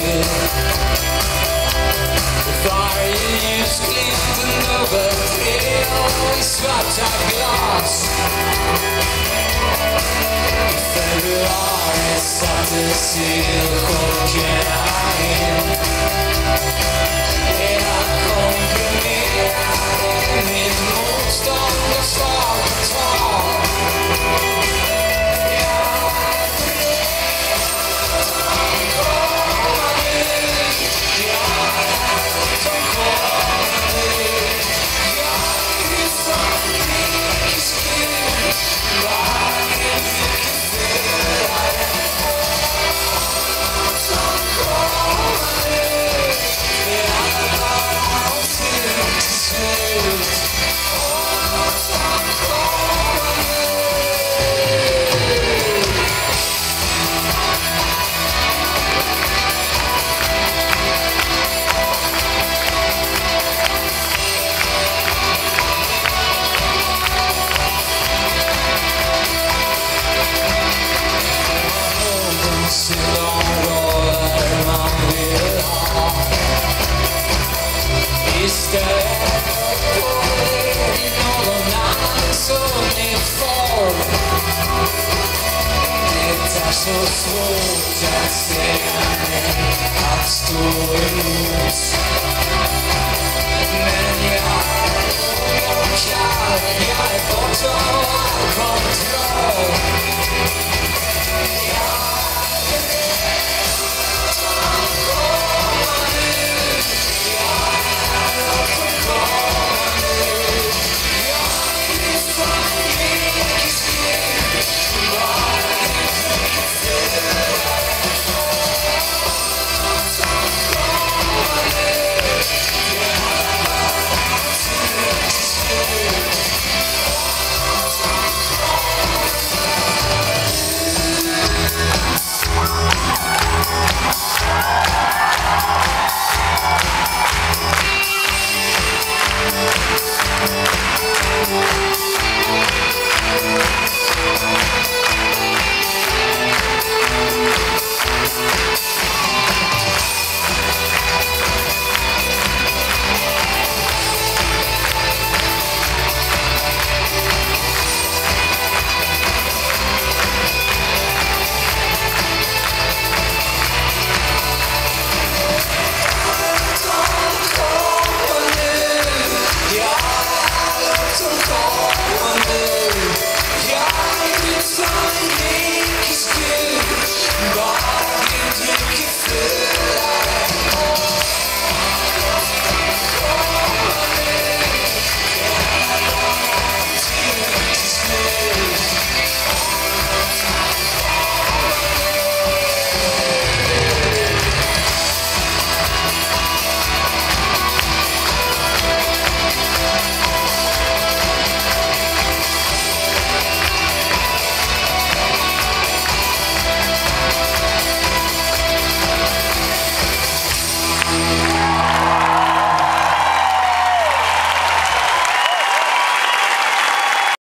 stod allt still Varje ljusglimt en dubbeltre i svarta glas Är så svårt att säga nej, att stå